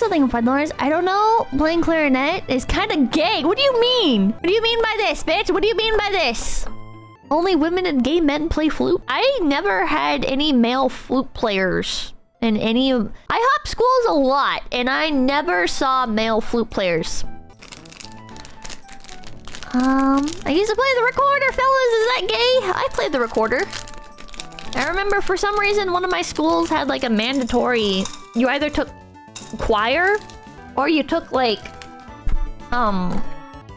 something Fiddlers. I don't know. Playing clarinet is kind of gay. What do you mean? What do you mean by this, bitch? What do you mean by this? Only women and gay men play flute? I never had any male flute players in any of... I hop schools a lot, and I never saw male flute players. Um, I used to play the recorder, fellas. Is that gay? I played the recorder. I remember for some reason one of my schools had like a mandatory... You either took choir or you took like... Um...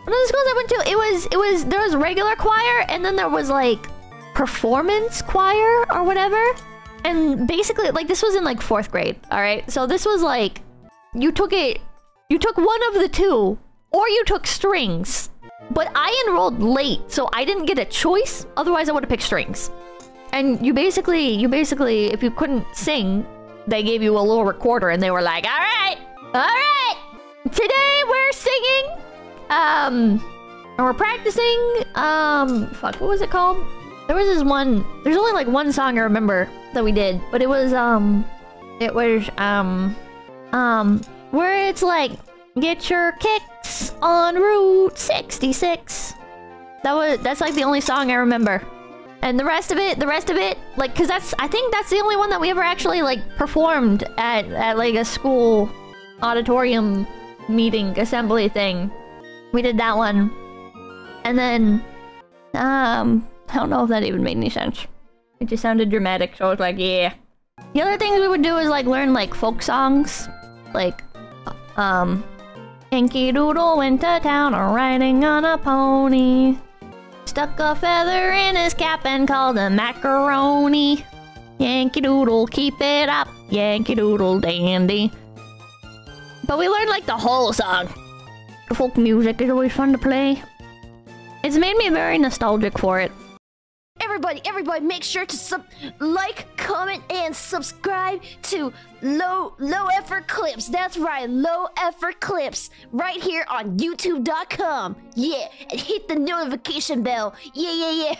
One of the schools I went to, it was... It was... There was regular choir and then there was like... Performance choir or whatever. And basically, like, this was in like fourth grade, alright? So this was like... You took it... You took one of the two. Or you took strings. But I enrolled late, so I didn't get a choice. Otherwise, I would have picked strings. And you basically, you basically, if you couldn't sing, they gave you a little recorder and they were like, all right, all right, today we're singing, um, and we're practicing, um, fuck, what was it called? There was this one, there's only like one song I remember that we did, but it was, um, it was, um, um, where it's like, get your kicks on Route 66. That was, that's like the only song I remember. And the rest of it, the rest of it, like, cause that's, I think that's the only one that we ever actually, like, performed at, at like, a school auditorium meeting assembly thing. We did that one. And then, um, I don't know if that even made any sense. It just sounded dramatic, so I was like, yeah. The other things we would do is, like, learn, like, folk songs. Like, um, Yankee Doodle went to town riding on a pony. Stuck a feather in his cap and called him macaroni. Yankee Doodle, keep it up. Yankee Doodle dandy. But we learned like the whole song. Folk music is always fun to play. It's made me very nostalgic for it. Everybody, everybody, make sure to sub like, comment, and subscribe to Low Low Effort Clips. That's right, Low Effort Clips, right here on YouTube.com. Yeah, and hit the notification bell. Yeah, yeah, yeah,